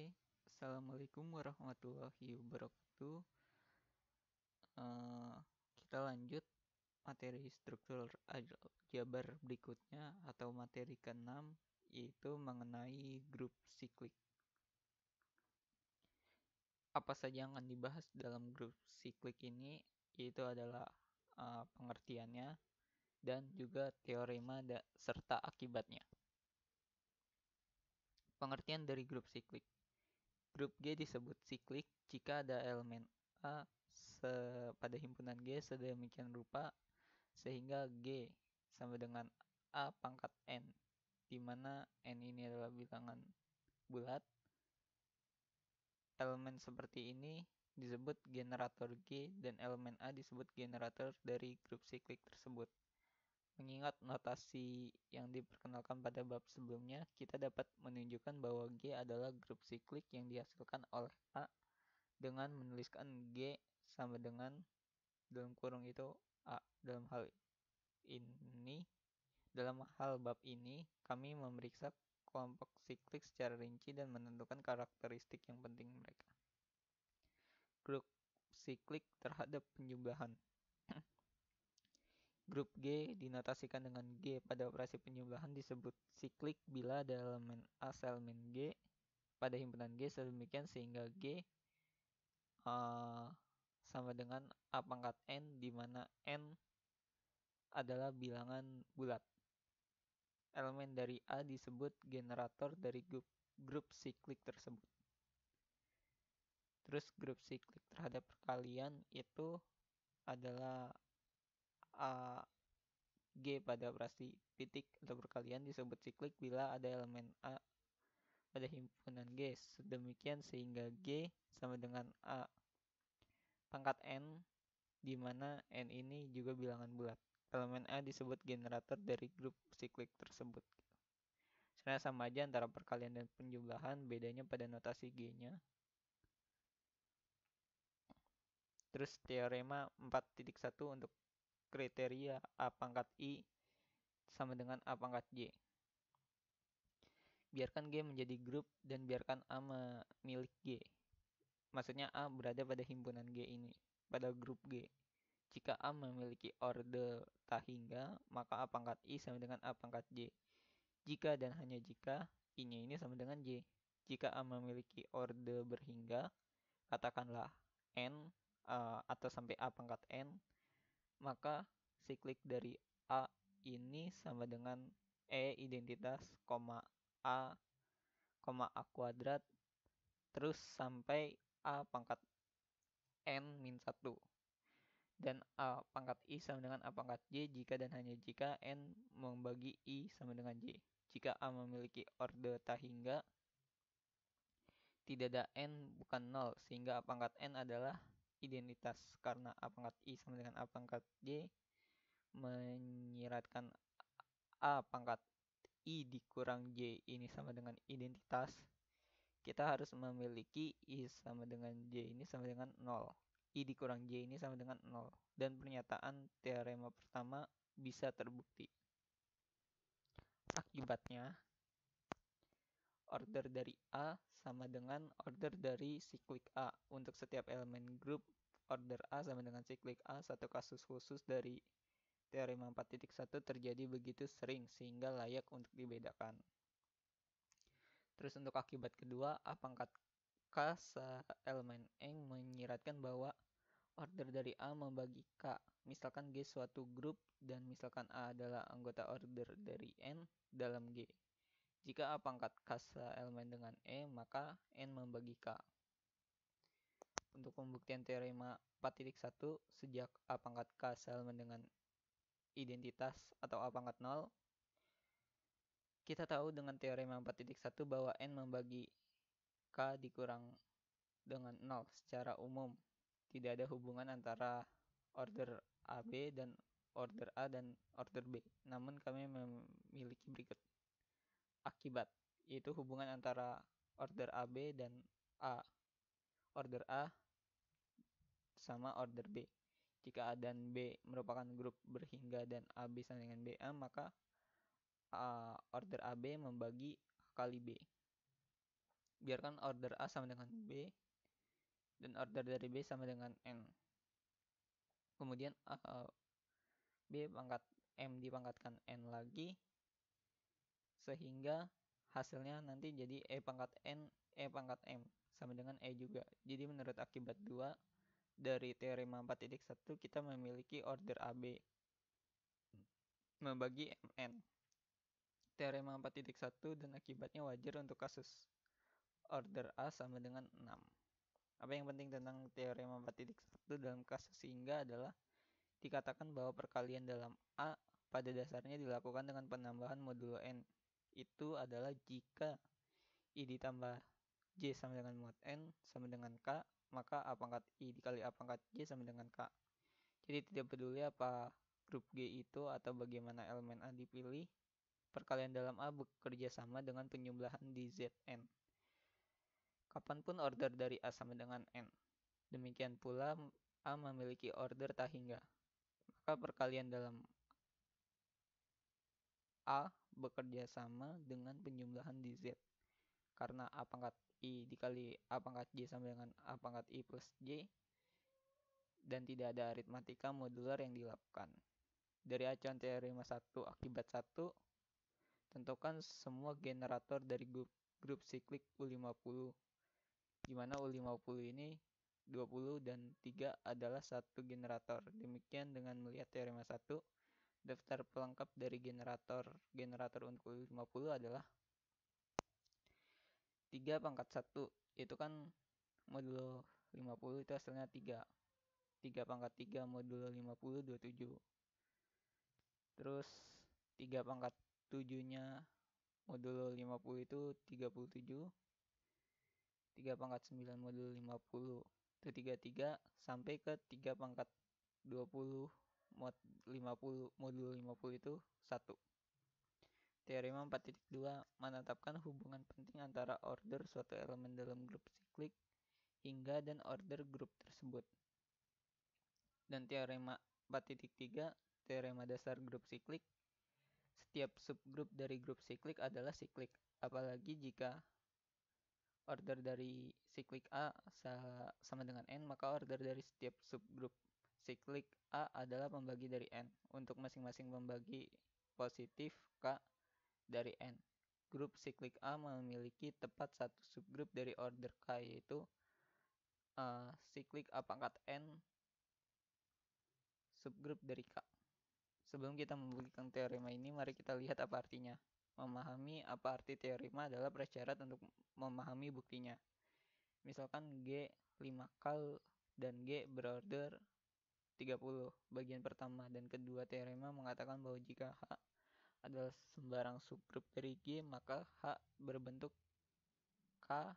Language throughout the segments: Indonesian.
Oke, Assalamualaikum warahmatullahi wabarakatuh. Eh, kita lanjut materi struktur aljabar berikutnya atau materi ke-6 yaitu mengenai grup siklik. Apa saja yang akan dibahas dalam grup siklik ini yaitu adalah uh, pengertiannya dan juga teorema da serta akibatnya. Pengertian dari grup siklik. Grup G disebut siklik jika ada elemen A pada himpunan G sedemikian rupa sehingga G sama dengan A pangkat N di mana N ini adalah bilangan bulat. Elemen seperti ini disebut generator G dan elemen A disebut generator dari grup siklik tersebut. Mengingat notasi yang diperkenalkan pada bab sebelumnya, kita dapat menunjukkan bahwa G adalah grup siklik yang dihasilkan oleh A dengan menuliskan G sama dengan dalam kurung itu A. Dalam hal ini, dalam hal bab ini, kami memeriksa kelompok siklik secara rinci dan menentukan karakteristik yang penting mereka. Grup siklik terhadap penjumlahan. Grup G dinotasikan dengan G pada operasi penjumlahan disebut siklik bila ada elemen A elemen G pada himpunan G sedemikian sehingga G uh, sama dengan A pangkat N di mana N adalah bilangan bulat. Elemen dari A disebut generator dari grup, grup siklik tersebut. Terus grup siklik terhadap perkalian itu adalah A G pada operasi titik atau perkalian disebut siklik bila ada elemen A pada himpunan G. Sedemikian sehingga G sama dengan A pangkat N di mana N ini juga bilangan bulat. Elemen A disebut generator dari grup siklik tersebut. Sebenarnya sama aja antara perkalian dan penjumlahan, bedanya pada notasi G-nya. Terus teorema 4.1 untuk kriteria A pangkat I sama dengan A pangkat J. Biarkan G menjadi grup dan biarkan A memiliki G. Maksudnya A berada pada himpunan G ini, pada grup G. Jika A memiliki orde tak hingga, maka A pangkat I sama dengan A pangkat J. Jika dan hanya jika I-nya ini sama dengan J. Jika A memiliki orde berhingga, katakanlah N uh, atau sampai A pangkat N, maka siklik dari A ini sama dengan E identitas, koma A, koma A kuadrat, terus sampai A pangkat N min 1. Dan A pangkat I sama dengan A pangkat J jika dan hanya jika N membagi I sama dengan J. Jika A memiliki orde tak hingga, tidak ada N bukan 0, sehingga pangkat N adalah identitas karena A pangkat I sama dengan A pangkat J menyiratkan A pangkat I dikurang J ini sama dengan identitas kita harus memiliki I sama dengan J ini sama dengan 0 I dikurang J ini sama dengan 0 dan pernyataan teorema pertama bisa terbukti. Akibatnya order dari A sama dengan order dari siklik A. Untuk setiap elemen grup, order A sama dengan siklik A. Satu kasus khusus dari teorema 4.1 terjadi begitu sering sehingga layak untuk dibedakan. Terus untuk akibat kedua, A pangkat K elemen N menyiratkan bahwa order dari A membagi K. Misalkan G suatu grup dan misalkan A adalah anggota order dari N dalam G. Jika A pangkat K elemen dengan E, maka N membagi K. Untuk pembuktian teorema 4.1, sejak A pangkat K elemen dengan identitas atau A pangkat 0, kita tahu dengan teorema 4.1 bahwa N membagi K dikurang dengan 0 secara umum. Tidak ada hubungan antara order AB dan order A dan order B. Namun kami memiliki berikut akibat, yaitu hubungan antara order AB dan A. Order A sama order B. Jika A dan B merupakan grup berhingga dan AB sama dengan BA, maka A, order AB membagi A kali B. biarkan order A sama dengan B dan order dari B sama dengan N kemudian uh, B pangkat M dipangkatkan N lagi sehingga hasilnya nanti jadi E pangkat N E pangkat M sama dengan E juga jadi menurut akibat 2 dari teorema 4.1 kita memiliki order AB membagi MN teorema 4.1 dan akibatnya wajar untuk kasus. Order A sama dengan 6 apa yang penting tentang teorema 4.1 dalam kasus sehingga adalah dikatakan bahwa perkalian dalam A pada dasarnya dilakukan dengan penambahan modulo N. Itu adalah jika I ditambah J sama dengan mod N sama dengan K, maka A pangkat I dikali A pangkat J sama dengan K. Jadi tidak peduli apa grup G itu atau bagaimana elemen A dipilih, perkalian dalam A bekerja sama dengan penjumlahan di Zn. Kapan pun order dari A sama dengan N. Demikian pula A memiliki order tak hingga maka perkalian dalam A bekerja sama dengan penjumlahan di Z. Karena A pangkat I dikali A pangkat J sama dengan A pangkat I plus J. Dan tidak ada aritmatika modular yang dilakukan. Dari acuan teorema 1 akibat 1, tentukan semua generator dari grup, grup siklik U50. Di mana U50 ini 20 dan 3 adalah satu generator. Demikian dengan melihat teorema 1, daftar pelengkap dari generator generator untuk 50 adalah 3 pangkat 1. Itu kan modulo 50 itu hasilnya 3. 3 pangkat 3 modulo 50 27. Terus 3 pangkat 7-nya modulo 50 itu 37. 3 pangkat 9 modulo 50 33 sampai ke 3 pangkat 20 mod 50 modul 50 itu 1. Teorema 4.2 menetapkan hubungan penting antara order suatu elemen dalam grup siklik hingga dan order grup tersebut. Dan teorema 4.3, teorema dasar grup siklik, setiap subgrup dari grup siklik adalah siklik, apalagi jika order dari siklik A sama dengan N, maka order dari setiap subgrup siklik A adalah pembagi dari N. Untuk masing-masing pembagi positif K dari N. Grup siklik A memiliki tepat satu subgrup dari order K yaitu uh, siklik A pangkat N subgrup dari K. Sebelum kita membuktikan teorema ini, mari kita lihat apa artinya. Memahami apa arti teorema adalah prasyarat untuk memahami buktinya. Misalkan G 5 kal dan G berorder 30. Bagian pertama dan kedua teorema mengatakan bahwa jika H adalah sembarang subgrup dari G, maka H berbentuk K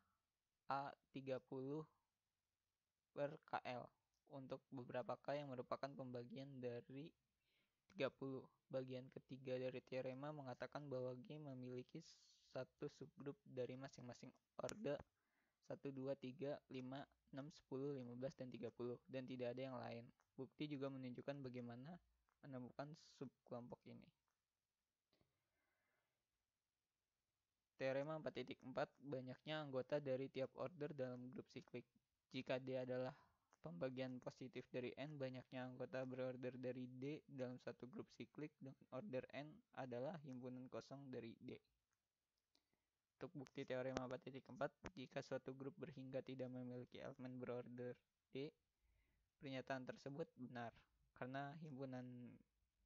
A 30 per KL untuk beberapa K yang merupakan pembagian dari 30. Bagian ketiga dari teorema mengatakan bahwa G memiliki satu subgrup dari masing-masing order 1, 2, 3, 5, 6, 10, 15, dan 30, dan tidak ada yang lain. Bukti juga menunjukkan bagaimana menemukan subkelompok ini. Teorema 4.4 banyaknya anggota dari tiap order dalam grup siklik. Jika D adalah pembagian positif dari N banyaknya anggota berorder dari D dalam satu grup siklik dengan order N adalah himpunan kosong dari D. Untuk bukti teorema 4.4, jika suatu grup berhingga tidak memiliki elemen berorder D, pernyataan tersebut benar, karena himpunan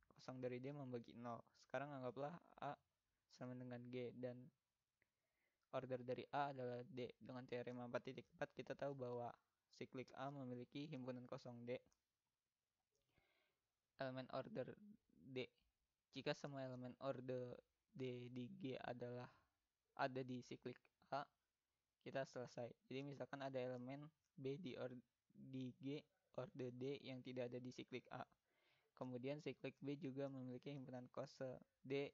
kosong dari D membagi 0. Sekarang anggaplah A sama dengan G, dan order dari A adalah D. Dengan teorema 4.4 kita tahu bahwa siklik A memiliki himpunan kosong D. Elemen order D. Jika semua elemen order D di G adalah ada di siklik A, kita selesai. Jadi misalkan ada elemen B di or di G order D yang tidak ada di siklik A. Kemudian siklik B juga memiliki himpunan kosong D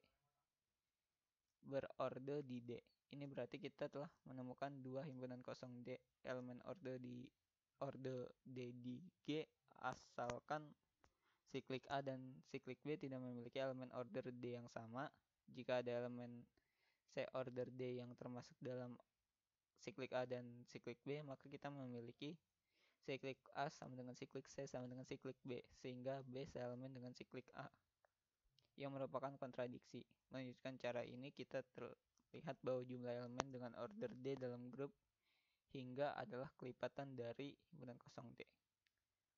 berorder di D. Ini berarti kita telah menemukan dua himpunan kosong D elemen order di order D di G asalkan siklik A dan siklik B tidak memiliki elemen order D yang sama. Jika ada elemen C order D yang termasuk dalam siklik A dan siklik B, maka kita memiliki siklik A sama dengan siklik C sama dengan siklik B, sehingga B seelemen dengan siklik A yang merupakan kontradiksi. Melanjutkan cara ini, kita terlihat bahwa jumlah elemen dengan order D dalam grup hingga adalah kelipatan dari himpunan kosong D.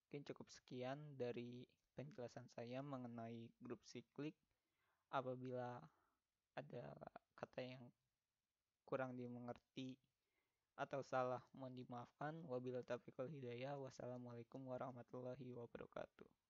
Mungkin cukup sekian dari penjelasan saya mengenai grup siklik. Apabila ada kata yang kurang dimengerti atau salah mohon dimaafkan wabillahi taufiq wal hidayah wassalamualaikum warahmatullahi wabarakatuh